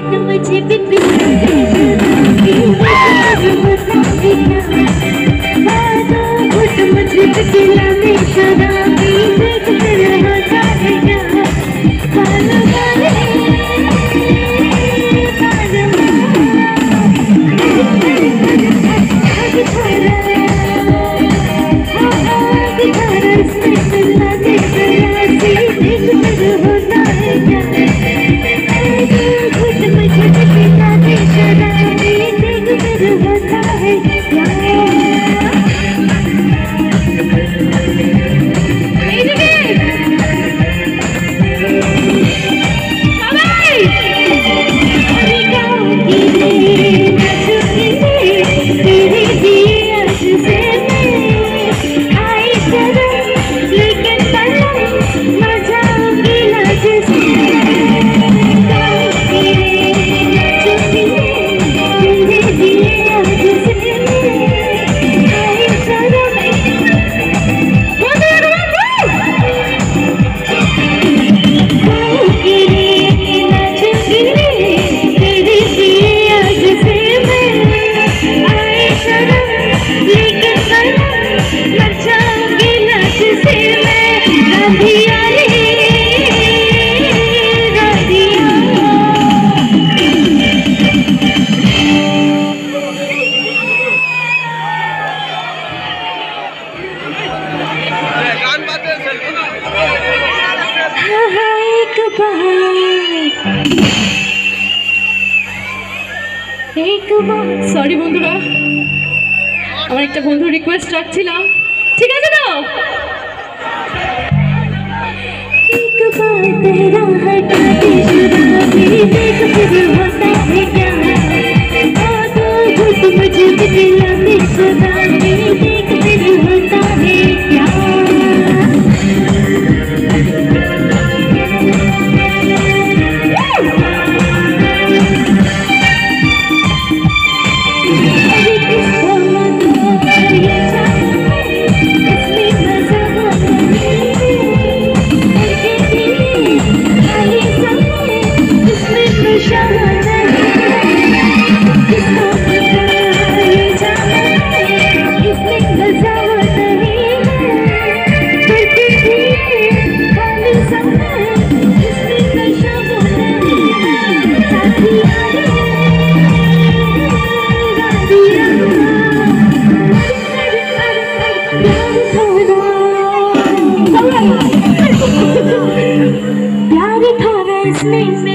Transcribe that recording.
मुझे সরি বন্ধুরা। আমার একটা বন্ধু রিকোয়েস্ট রাখছিলাম। ঠিক আছে তো? please.